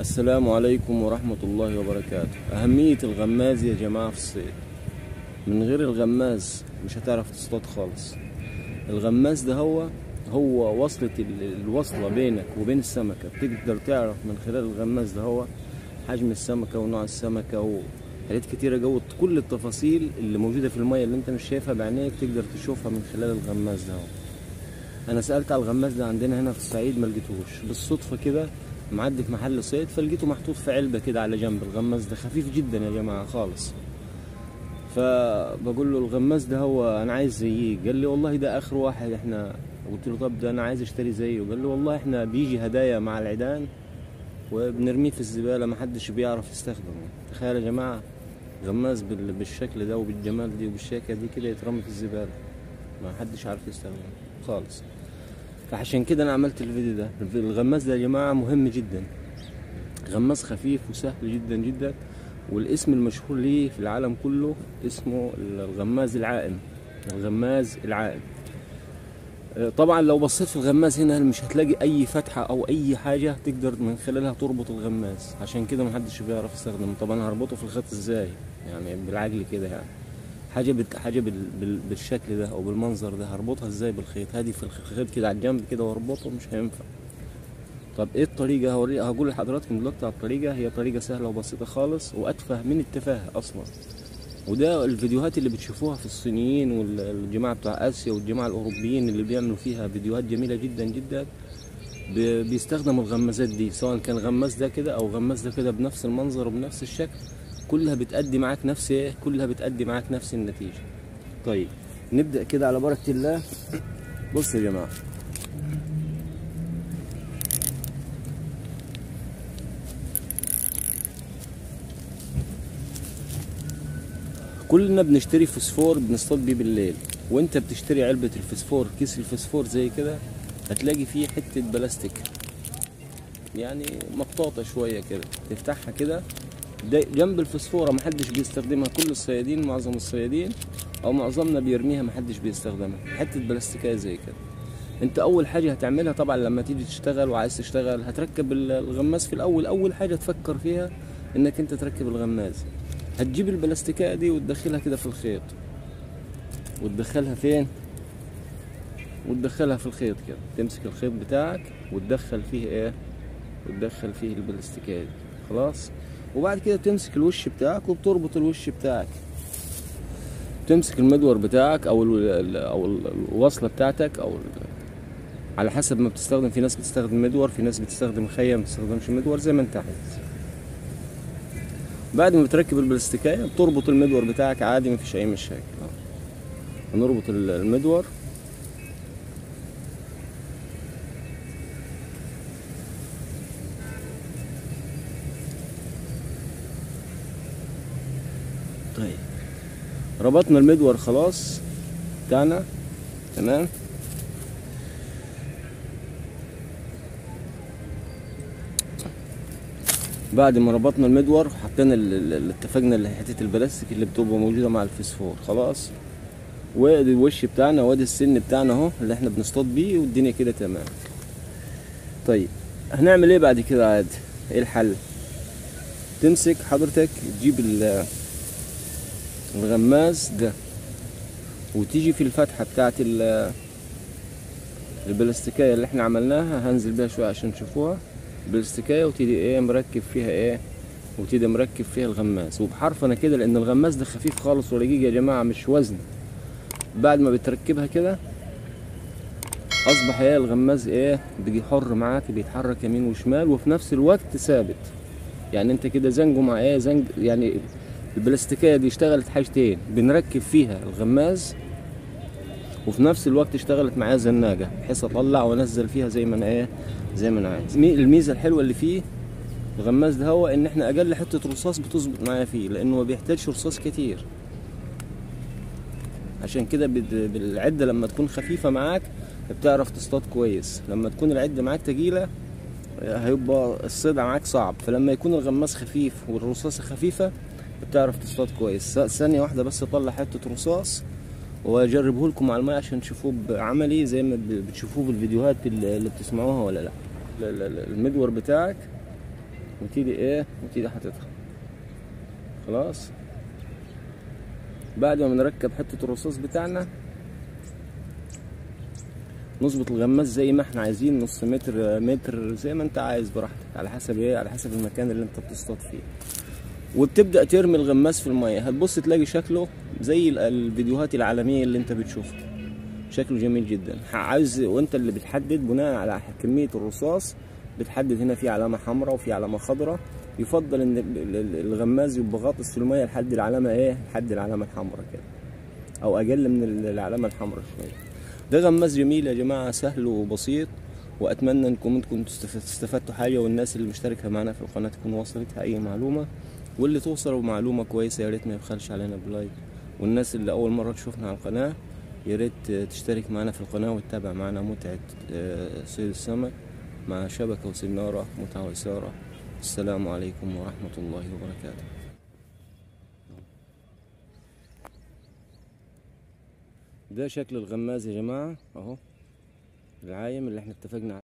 السلام عليكم ورحمة الله وبركاته. أهمية الغماز يا جماعة في الصيد. من غير الغماز مش هتعرف تصطاد خالص. الغماز ده هو هو وصلة ال- الوصلة بينك وبين السمكة. بتقدر تعرف من خلال الغماز ده هو حجم السمكة ونوع السمكة وحاجات كتيرة جوه. كل التفاصيل اللي موجودة في المية اللي انت مش شايفها بعينيك تقدر تشوفها من خلال الغماز ده هو. أنا سألت على الغماز ده عندنا هنا في الصعيد ما بالصدفة كده معدي في محل صيد فلقيته محطوط في علبة كده على جنب الغماز ده خفيف جدا يا جماعة خالص. فبقول له الغماز ده هو أنا عايز زيه قال لي والله ده آخر واحد إحنا قلت له طب ده أنا عايز أشتري زيه. قال لي والله إحنا بيجي هدايا مع العيدان وبنرميه في الزبالة ما حدش بيعرف يستخدمه. تخيل يا جماعة غماز بال- بالشكل ده وبالجمال دي وبالشياكه دي كده يترمي في الزبالة. ما حدش عارف يستخدمه خالص. فعشان كده أنا عملت الفيديو ده. الغماز ده يا جماعة مهم جدا. غماز خفيف وسهل جدا جدا. والاسم المشهور ليه في العالم كله اسمه الغماز العائم. الغماز العائم. آه، طبعا لو بصيت في الغماز هنا مش هتلاقي أي فتحة أو أي حاجة تقدر من خلالها تربط الغماز عشان كده محدش بيعرف يستخدمه. طبعا هربطه في الخيط إزاي؟ يعني بالعجل كده يعني. حاجة بت... حاجة بال... بال... بالشكل ده أو بالمنظر ده هربطها إزاي بالخيط؟ هادي في الخيط كده على الجنب كده وأربطه مش هينفع. طب إيه الطريقة؟ هوري هقول لحضراتكم دلوقتي على الطريقة. هي طريقة سهلة وبسيطة خالص وأتفه من التفاهه أصلا. وده الفيديوهات اللي بتشوفوها في الصينيين والجماعة بتوع آسيا والجماعة الأوروبيين اللي بيعملوا فيها فيديوهات جميلة جدا جدا. بيستخدموا الغمازات دي سواء كان غماز ده كده أو غماز ده كده بنفس المنظر وبنفس الشكل. كلها بتأدي معاك نفس إيه؟ كلها بتأدي معاك نفس النتيجة. طيب نبدأ كده على بركة الله. بص يا جماعة. كلنا بنشتري فوسفور بنصطاد بيه بالليل. وأنت بتشتري علبة الفوسفور كيس الفوسفور زي كده هتلاقي فيه حتة بلاستيك. يعني مطاطة شوية كده تفتحها كده. ده جنب الفسفوره محدش بيستخدمها كل الصيادين معظم الصيادين أو معظمنا بيرميها محدش بيستخدمها حتة بلاستيكية زي كده. أنت أول حاجة هتعملها طبعا لما تيجي تشتغل وعايز تشتغل هتركب ال- الغماز في الأول. أول حاجة تفكر فيها إنك أنت تركب الغماز. هتجيب البلاستيكية دي وتدخلها كده في الخيط. وتدخلها فين؟ وتدخلها في الخيط كده. تمسك الخيط بتاعك وتدخل فيه إيه؟ وتدخل فيه البلاستيكية دي. خلاص؟ وبعد كده تمسك الوش بتاعك وبتربط الوش بتاعك. تمسك المدور بتاعك أو ال ال- أو ال- الوصلة بتاعتك أو على حسب ما بتستخدم. في ناس بتستخدم مدور في ناس بتستخدم خيم ما بتستخدمش مدور زي ما أنت عايز. بعد ما بتركب البلاستيكية بتربط المدور بتاعك عادي مفيش أي مشاكل. آه. نربط ال- المدور طيب. ربطنا المدور خلاص. بتاعنا تمام. بعد ما ربطنا المدور حطينا ال- ال- اللي اتفقنا حتة البلاستيك اللي بتبقى موجودة مع الفسفور. خلاص. وادي الوش بتاعنا وادي السن بتاعنا اهو اللي إحنا بنصطاد بيه والدنيا كده تمام. طيب. هنعمل إيه بعد كده عاد؟ إيه الحل؟ تمسك حضرتك تجيب ال- الغماز ده. وتيجي في الفتحة بتاعت ال- البلاستيكية اللي إحنا عملناها هنزل بيها شوية عشان تشوفوها. البلاستيكية وتيجي إيه مركب فيها إيه وتيجي مركب فيها الغماز وبحرفنة كده لأن الغماز ده خفيف خالص ورقيق يا جماعة مش وزن. بعد ما بتركبها كده أصبح إيه الغماز إيه بيجي حر معاك بيتحرك يمين وشمال وفي نفس الوقت ثابت. يعني انت كده زنجه مع إيه زنج يعني البلاستيكية دي اشتغلت حاجتين بنركب فيها الغماز وفي نفس الوقت اشتغلت معايا زناجة بحيث أطلع وأنزل فيها زي ما أنا إيه زي ما أنا عايز. مي- الميزة الحلوة اللي فيه الغماز ده هو إن إحنا أقل حتة رصاص بتظبط معايا فيه لأنه ما بيحتاجش رصاص كتير. عشان كده بالعدة لما تكون خفيفة معاك بتعرف تصطاد كويس. لما تكون العدة معاك تقيلة هيبقى الصيد معاك صعب. فلما يكون الغماز خفيف والرصاصة خفيفة بتعرف تصطاد كويس. ثانية واحدة بس اطلع حتة رصاص وأجربه لكم على الماء عشان تشوفوه بعملي زي ما بتشوفوه بالفيديوهات اللي اللي بتسمعوها ولا لا. ال- ال- ال- المدور بتاعك. وتيجي إيه؟ وتيجي حاططها. خلاص؟ بعد ما بنركب حتة الرصاص بتاعنا نظبط الغماز زي ما إحنا عايزين نص متر متر زي ما إنت عايز براحتك على حسب إيه؟ على حسب المكان اللي إنت بتصطاد فيه. وبتبدأ ترمي الغماز في المية. هتبص تلاقي شكله زي ال- الفيديوهات العالمية اللي انت بتشوفها. شكله جميل جدا. عايز وانت اللي بتحدد بناء على كمية الرصاص بتحدد هنا في علامة حمراء وفي علامة خضراء. يفضل ان ال- ال- ال- الغماز يبقى غاطس في المية لحد العلامة إيه لحد العلامة الحمراء كده. أو أقل من ال- العلامة الحمراء شوية. ده غماز جميل يا جماعة سهل وبسيط. وأتمنى إنكم أنتم استفدتوا حاجة والناس اللي مشتركة معنا في القناة تكون وصلتها أي معلومة. واللي توصل معلومة كويسة يا ريت ما يبخلش علينا ب like. والناس اللي أول مرة تشوفنا على القناة يا ريت تشترك معنا في القناة وتتابع معنا متعة آه، صيد السمك مع شبكة وسناره متعة وإثارة. السلام عليكم ورحمة الله وبركاته. ده شكل الغماز يا جماعة أهو. العايم اللي إحنا اتفقنا